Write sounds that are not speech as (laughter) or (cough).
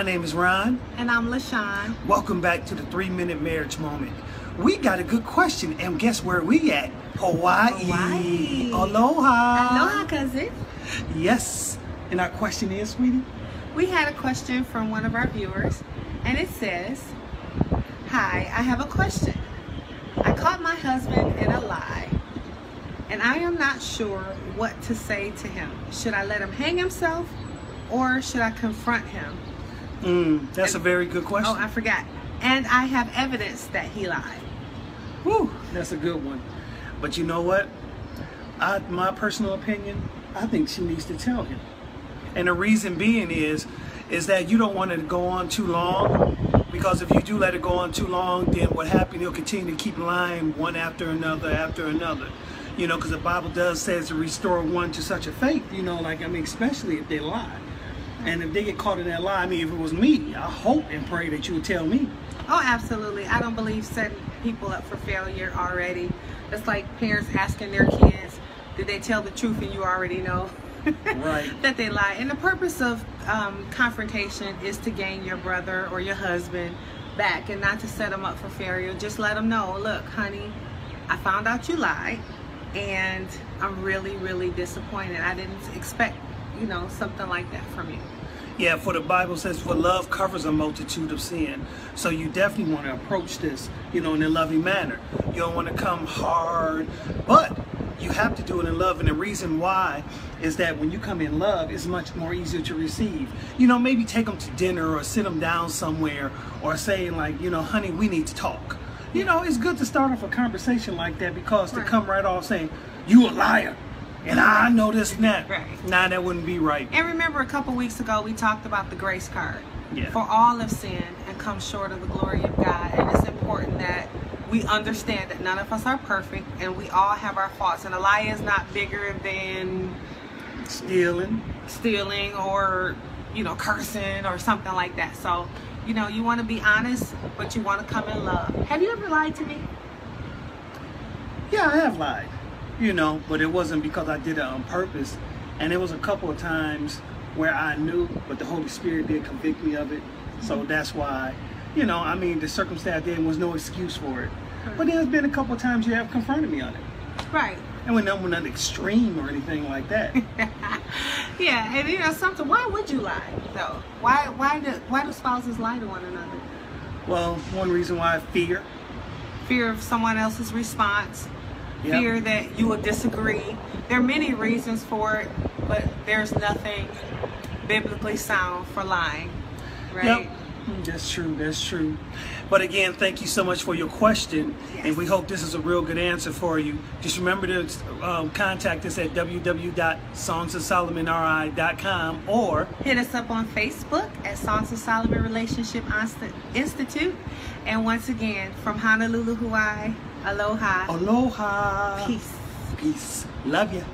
My name is Ron. And I'm LaShawn. Welcome back to the three minute marriage moment. We got a good question, and guess where we at? Hawaii. Hawaii. Aloha. Aloha, cousin. Yes. And our question is, sweetie? We had a question from one of our viewers, and it says, Hi, I have a question. I caught my husband in a lie, and I am not sure what to say to him. Should I let him hang himself, or should I confront him? Mm, that's a very good question. Oh, I forgot. And I have evidence that he lied. Whew, that's a good one. But you know what? I, my personal opinion, I think she needs to tell him. And the reason being is, is that you don't want it to go on too long. Because if you do let it go on too long, then what happens, he'll continue to keep lying one after another after another. You know, because the Bible does says to restore one to such a faith, you know, like, I mean, especially if they lie. And if they get caught in that lie, I mean, if it was me, I hope and pray that you would tell me. Oh, absolutely. I don't believe setting people up for failure already. It's like parents asking their kids, did they tell the truth and you already know (laughs) right. that they lie. And the purpose of um, confrontation is to gain your brother or your husband back and not to set them up for failure. Just let them know, look, honey, I found out you lied and I'm really, really disappointed. I didn't expect, you know, something like that from you. Yeah, for the Bible says, for love covers a multitude of sin. So you definitely want to approach this, you know, in a loving manner. You don't want to come hard, but you have to do it in love. And the reason why is that when you come in love, it's much more easier to receive. You know, maybe take them to dinner or sit them down somewhere or saying like, you know, honey, we need to talk. You know, it's good to start off a conversation like that because Right. to come right off saying, you a liar. And I know this and that. Right. Nah, that wouldn't be right. And remember, a couple weeks ago, we talked about the grace card. Yeah. For all have sinned and come short of the glory of God. And it's important that we understand that none of us are perfect and we all have our faults. And a lie is not bigger than Stealing. stealing or, you know, cursing or something like that. So, you know, you want to be honest, but you want to come in love. Have you ever lied to me? Yeah, I have lied, you know, but it wasn't because I did it on purpose. And it was a couple of times where I knew, but the Holy Spirit did convict me of it. So mm-hmm. that's why, you know, I mean, the circumstance there was no excuse for it. But there's been a couple of times you have confronted me on it. Right. And when nothing not extreme or anything like that. (laughs) Yeah, and you know something. Why would you lie though? Why why do why do spouses lie to one another? well, one reason why fear. Fear of someone else's response. Yep. Fear that you will disagree. There are many reasons for it, but there's nothing biblically sound for lying. Right? Yep. Mm, That's true. That's true. But again, thank you so much for your question, and we hope this is a real good answer for you. Just remember to um, contact us at www.songsofsolomonri.com or Hit us up on Facebook at Songs of Solomon Relationship Institute. And once again, from Honolulu, Hawaii, aloha, aloha. peace. Peace. Love you.